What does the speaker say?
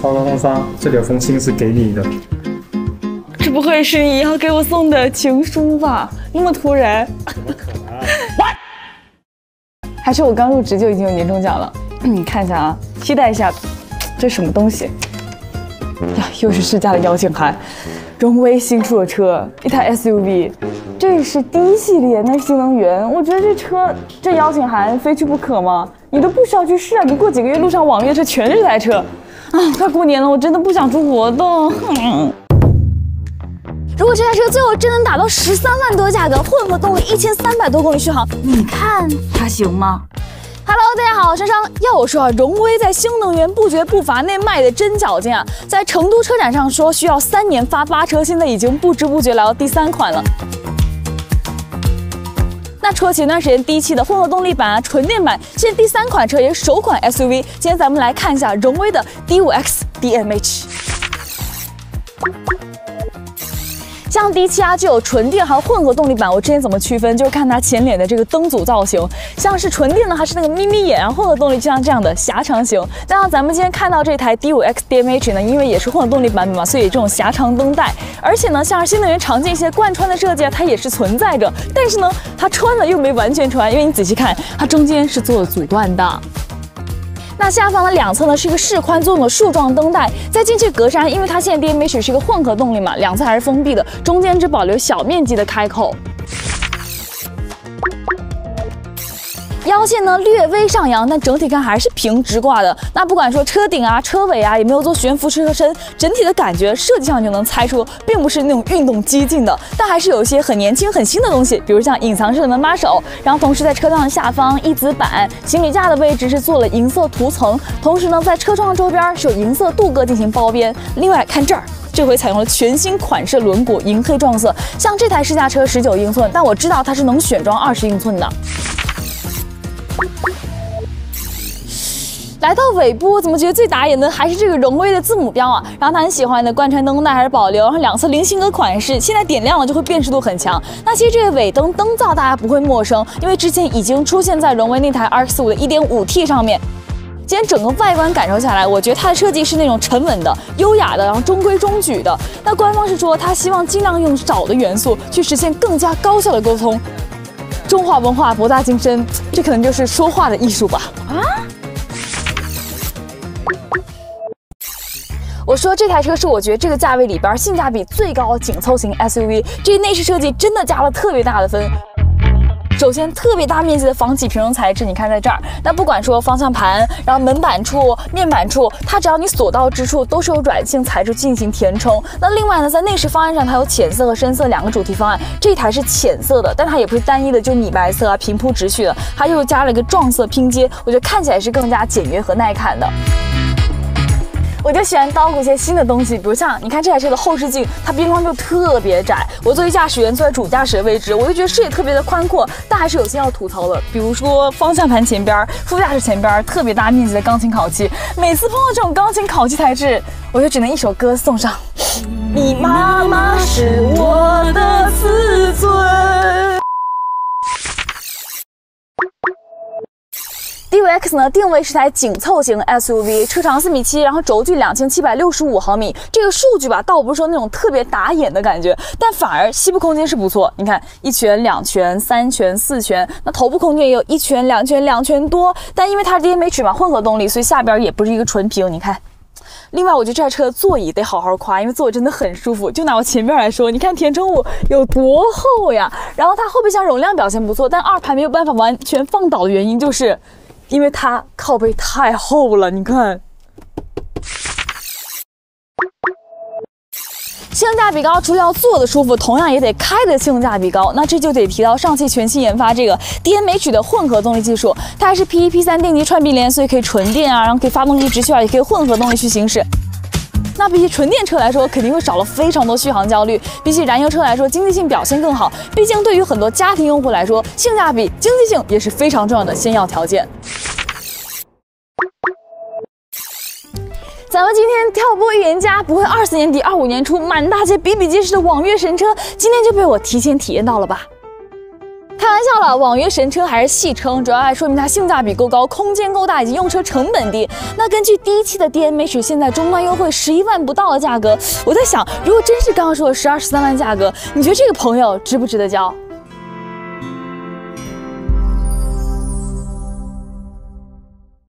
芳芳芳芳，这里有封信是给你的。这不会是你要给我送的情书吧？那么突然？可能 还是我刚入职就已经有年终奖了？你看一下啊，期待一下，这什么东西？呀，又是试驾的邀请函。荣威新出的车，一台 SUV，这是第一系列，那是新能源。我觉得这车这邀请函非去不可吗？你都不需要去试啊，你过几个月路上网约车全是这台车。啊，快过年了，我真的不想出活动。如果这台车最后真能打到十三万多价格，混合动力一千三百多公里续航，你看它行吗？Hello，大家好，我是商。要我说啊，荣威在新能源不绝步伐内迈的真矫健啊！在成都车展上说需要三年发八车，现在已经不知不觉来到第三款了。车前段时间第一期的混合动力版啊、纯电版，现在第三款车也是首款 SUV。今天咱们来看一下荣威的 D5X DMH。像 D7 啊，就有纯电还有混合动力版。我之前怎么区分？就是看它前脸的这个灯组造型，像是纯电呢，还是那个眯眯眼然后；混合动力就像这样的狭长型。那像咱们今天看到这台 D5X DMH 呢，因为也是混合动力版本嘛，所以这种狭长灯带，而且呢，像是新能源常见一些贯穿的设计啊，它也是存在着。但是呢，它穿了又没完全穿，因为你仔细看，它中间是做了阻断的。那下方的两侧呢是一个适宽作用的竖状灯带，再进去格栅，因为它现在 DMH 是一个混合动力嘛，两侧还是封闭的，中间只保留小面积的开口。腰线呢略微上扬，但整体看还是平直挂的。那不管说车顶啊、车尾啊，也没有做悬浮车身，整体的感觉设计上就能猜出，并不是那种运动激进的，但还是有一些很年轻、很新的东西，比如像隐藏式的门把手，然后同时在车辆的下方翼子板、行李架的位置是做了银色涂层，同时呢在车窗的周边是有银色镀铬进行包边。另外看这儿，这回采用了全新款式轮毂，银黑撞色。像这台试驾车十九英寸，但我知道它是能选装二十英寸的。来到尾部，我怎么觉得最打眼的还是这个荣威的字母标啊？然后他很喜欢的贯穿灯带还是保留，然后两侧菱形格款式，现在点亮了就会辨识度很强。那其实这个尾灯灯罩大家不会陌生，因为之前已经出现在荣威那台 RX 五的 1.5T 上面。今天整个外观感受下来，我觉得它的设计是那种沉稳的、优雅的，然后中规中矩的。那官方是说，他希望尽量用少的元素去实现更加高效的沟通。中华文化博大精深，这可能就是说话的艺术吧？啊？我说这台车是我觉得这个价位里边性价比最高紧凑型 SUV，这内饰设计真的加了特别大的分。首先，特别大面积的仿麂平绒材质，你看在这儿，那不管说方向盘，然后门板处、面板处，它只要你锁到之处，都是有软性材质进行填充。那另外呢，在内饰方案上，它有浅色和深色两个主题方案，这台是浅色的，但它也不是单一的就米白色啊平铺直叙的，它又加了一个撞色拼接，我觉得看起来是更加简约和耐看的。我就喜欢捣鼓一些新的东西，比如像你看这台车的后视镜，它边框就特别窄。我作为驾驶员坐在主驾驶的位置，我就觉得视野特别的宽阔，但还是有些要吐槽的，比如说方向盘前边、副驾驶前边特别大面积的钢琴烤漆，每次碰到这种钢琴烤漆材质，我就只能一首歌送上。你妈妈是我 X 呢，定位是台紧凑型 SUV，车长四米七，然后轴距两千七百六十五毫米。这个数据吧，倒不是说那种特别打眼的感觉，但反而膝部空间是不错。你看，一拳、两拳、三拳、四拳，那头部空间也有一拳、两拳、两拳多。但因为它是 DMH 嘛，混合动力，所以下边也不是一个纯平。你看，另外我觉得这台车的座椅得好好夸，因为座椅真的很舒服。就拿我前面来说，你看填充物有多厚呀？然后它后备箱容量表现不错，但二排没有办法完全放倒的原因就是。因为它靠背太厚了，你看，性价比高，除了要坐的舒服，同样也得开的性价比高。那这就得提到上汽全新研发这个 DMH 的混合动力技术，它还是 P 一 P 三电机串并联，所以可以纯电啊，然后可以发动机直驱啊，也可以混合动力去行驶。那比起纯电车来说，肯定会少了非常多续航焦虑。比起燃油车来说，经济性表现更好。毕竟对于很多家庭用户来说，性价比、经济性也是非常重要的先要条件。咱们今天跳播预言家不会二四年底、二五年初满大街比比皆是的网约神车，今天就被我提前体验到了吧？到了，网约神车还是戏称，主要还说明它性价比够高，空间够大，以及用车成本低。那根据第一期的 DMH 现在终端优惠十一万不到的价格，我在想，如果真是刚刚说的十二十三万价格，你觉得这个朋友值不值得交？